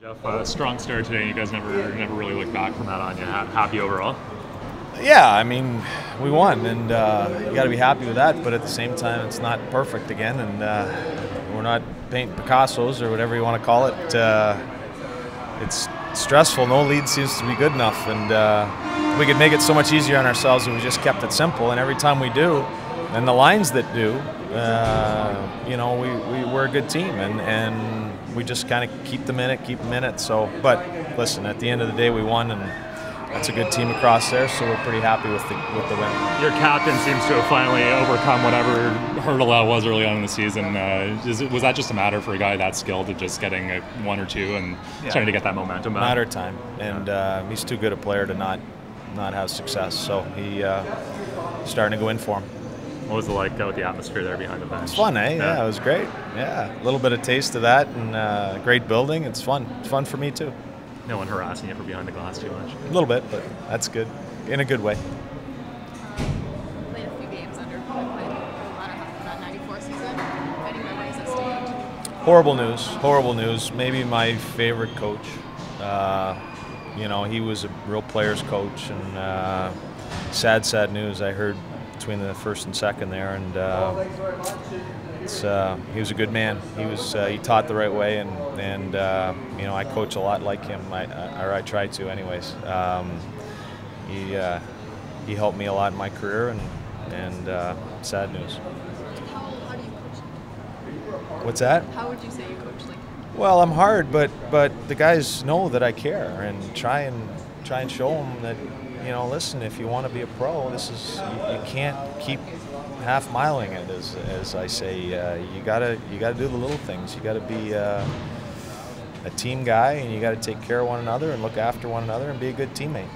Jeff, uh, strong start today. And you guys never never really looked back from that on you. Happy overall? Yeah, I mean, we won, and uh, you got to be happy with that. But at the same time, it's not perfect again, and uh, we're not painting Picasso's or whatever you want to call it. Uh, it's stressful. No lead seems to be good enough, and uh, we could make it so much easier on ourselves if we just kept it simple. And every time we do, and the lines that do, uh, you know, we, we we're a good team, and and we just kind of keep them in it, keep them in it. So, but listen, at the end of the day, we won, and that's a good team across there. So we're pretty happy with the with the win. Your captain seems to have finally overcome whatever hurdle that was early on in the season. Uh, is was that just a matter for a guy that skilled of just getting a one or two and Yeah. starting to get that momentum back? Matter of time, and uh, he's too good a player to not not have success. So he uh, starting to go in for him. What was it like with the atmosphere there behind the bench? It's fun, eh? Yeah, it was great. Yeah, a little bit of taste of that, and uh, great building. It's fun. It's fun for me too. No one harassing you for behind the glass too much. A little bit, but that's good in a good way. played a few games under played a lot of that 94 season. Fighting memories that stand. Horrible news. Horrible news. Maybe my favorite coach. Uh, you know, he was a real player's coach, and uh, sad, sad news. I heard between the first and second there, and uh, it's, uh, he was a good man. He was uh, he taught the right way, and and uh, you know I coach a lot like him. I, I or I try to, anyways. Um, he uh, he helped me a lot in my career, and and uh, sad news. How, how do you coach? What's that? How would you say you coach? Like, Well, I'm hard, but but the guys know that I care and try and try and show them that you know, listen, if you want to be a pro, this is you, you can't keep half miling it, as as I say. Uh, you gotta you gotta do the little things. You gotta be uh, a team guy, and you gotta take care of one another and look after one another and be a good teammate.